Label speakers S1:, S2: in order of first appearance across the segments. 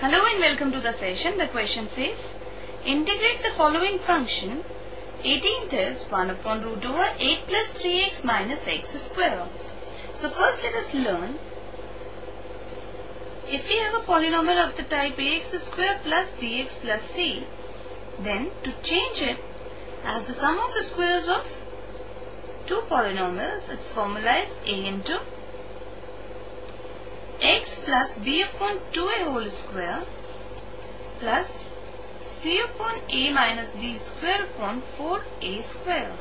S1: Hello and welcome to the session. The question says, integrate the following function. 18th is 1 upon root over 8 plus 3x minus x square. So first let us learn, if we have a polynomial of the type ax square plus bx plus c, then to change it as the sum of the squares of two polynomials, its formula is a into x plus b upon 2a whole square plus c upon a minus b square upon 4a square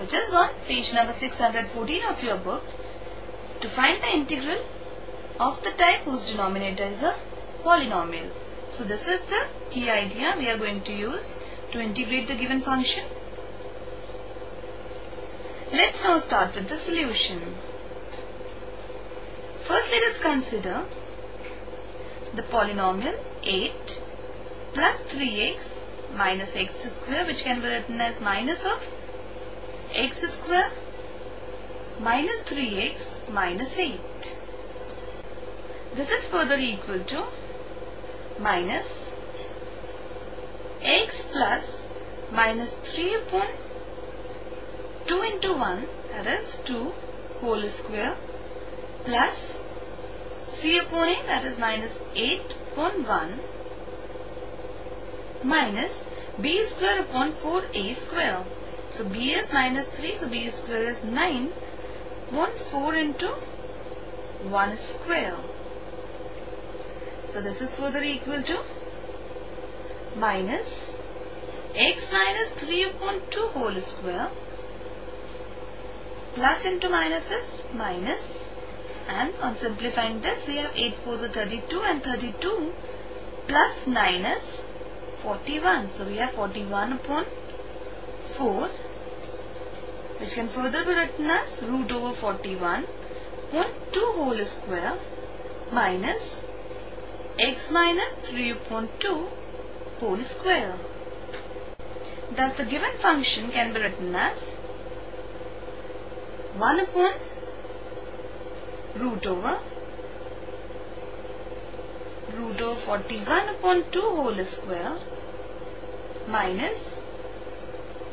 S1: which is on page number 614 of your book to find the integral of the type whose denominator is a polynomial. So this is the key idea we are going to use to integrate the given function. Let's now start with the solution. First let us consider the polynomial 8 plus 3x minus x square which can be written as minus of x square minus 3x minus 8. This is further equal to minus x plus minus 3 upon 2 into 1 that is 2 whole square plus c upon a that is minus 8 upon 1 minus b square upon 4a square. So b is minus 3 so b square is 9 upon 4 into 1 square. So this is further equal to minus x minus 3 upon 2 whole square plus into minus is minus and on simplifying this we have 8 4 is 32 and 32 plus 9 is 41 so we have 41 upon 4 which can further be written as root over 41 upon 2 whole square minus x minus 3 upon 2 whole square. Thus the given function can be written as 1 upon root over root over 41 upon 2 whole square minus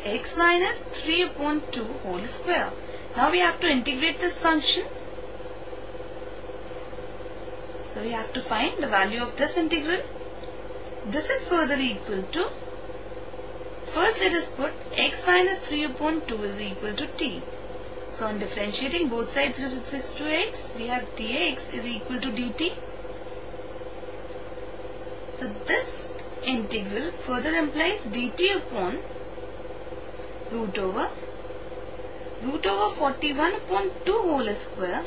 S1: x minus 3 upon 2 whole square. Now we have to integrate this function. So we have to find the value of this integral. This is further equal to First let us put x minus 3 upon 2 is equal to t. So on differentiating both sides with respect to x, we have dx is equal to dt. So this integral further implies dt upon root over root over 41 upon 2 whole square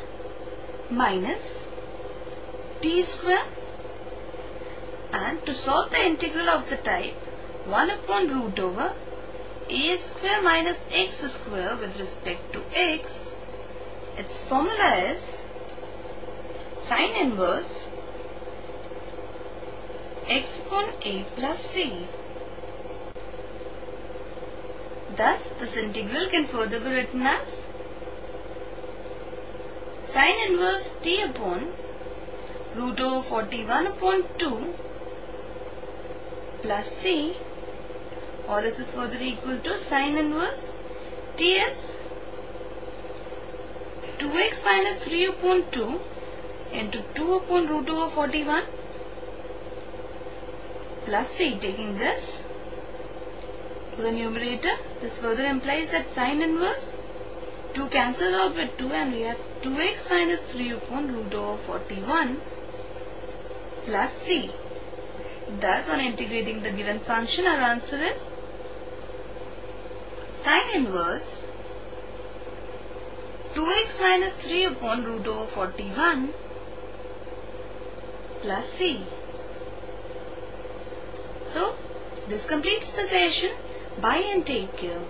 S1: minus t square and to solve the integral of the type 1 upon root over a square minus x square with respect to x, its formula is sine inverse x upon a plus c. Thus, this integral can further be written as sine inverse t upon root over 41 upon 2 plus c or this is further equal to sine inverse? Ts 2x minus 3 upon 2 into 2 upon root over 41 plus c. Taking this to the numerator this further implies that sine inverse 2 cancels out with 2 and we have 2x minus 3 upon root over 41 plus c. Thus on integrating the given function our answer is sine inverse 2x minus 3 upon root over 41 plus c. So, this completes the session. Bye and take care.